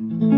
Mm-hmm.